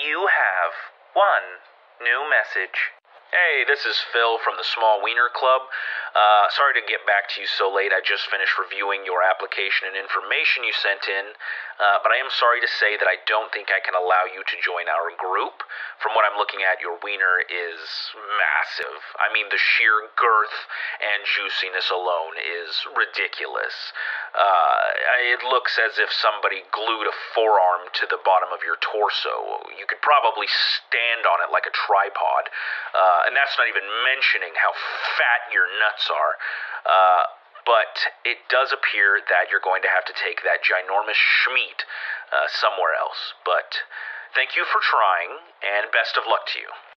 You have one new message. Hey, this is Phil from the Small Wiener Club. Uh, sorry to get back to you so late. I just finished reviewing your application and information you sent in, uh, but I am sorry to say that I don't think I can allow you to join our group. From what I'm looking at, your wiener is massive. I mean, the sheer girth and juiciness alone is ridiculous. Uh, it looks as if somebody glued a forearm to the bottom of your torso. You could probably stand on it like a tripod. Uh, and that's not even mentioning how fat your nuts are. Uh, but it does appear that you're going to have to take that ginormous schmeat uh, somewhere else. But thank you for trying, and best of luck to you.